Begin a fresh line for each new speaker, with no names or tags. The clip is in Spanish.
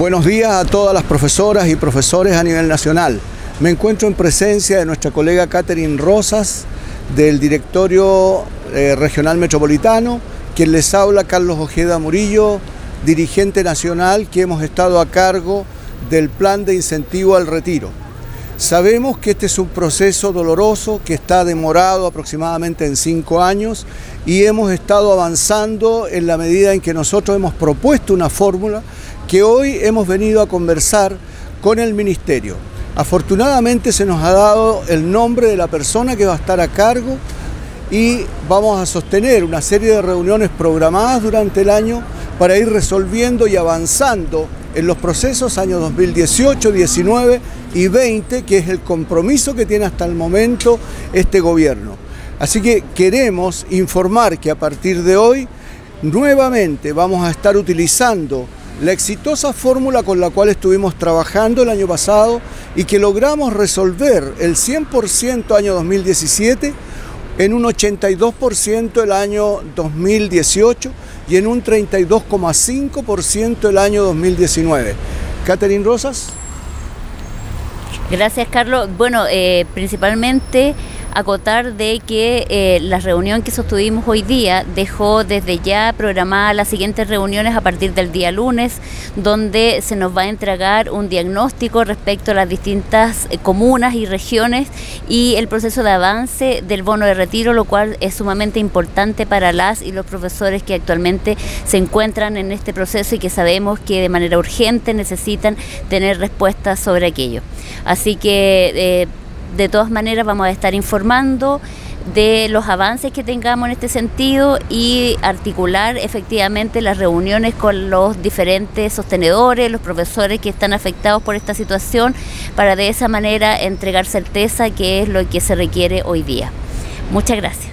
Buenos días a todas las profesoras y profesores a nivel nacional. Me encuentro en presencia de nuestra colega Catherine Rosas, del Directorio eh, Regional Metropolitano, quien les habla Carlos Ojeda Murillo, dirigente nacional que hemos estado a cargo del plan de incentivo al retiro. Sabemos que este es un proceso doloroso que está demorado aproximadamente en cinco años y hemos estado avanzando en la medida en que nosotros hemos propuesto una fórmula que hoy hemos venido a conversar con el Ministerio. Afortunadamente se nos ha dado el nombre de la persona que va a estar a cargo y vamos a sostener una serie de reuniones programadas durante el año para ir resolviendo y avanzando en los procesos años 2018, 19 y 20, que es el compromiso que tiene hasta el momento este gobierno. Así que queremos informar que a partir de hoy nuevamente vamos a estar utilizando la exitosa fórmula con la cual estuvimos trabajando el año pasado y que logramos resolver el 100% año 2017 en un 82% el año 2018 y en un 32,5% el año 2019. Catherine Rosas.
Gracias, Carlos. Bueno, eh, principalmente acotar de que eh, la reunión que sostuvimos hoy día dejó desde ya programadas las siguientes reuniones a partir del día lunes, donde se nos va a entregar un diagnóstico respecto a las distintas eh, comunas y regiones y el proceso de avance del bono de retiro, lo cual es sumamente importante para las y los profesores que actualmente se encuentran en este proceso y que sabemos que de manera urgente necesitan tener respuestas sobre aquello. Así que eh, de todas maneras vamos a estar informando de los avances que tengamos en este sentido y articular efectivamente las reuniones con los diferentes sostenedores, los profesores que están afectados por esta situación, para de esa manera entregar certeza que es lo que se requiere hoy día. Muchas gracias.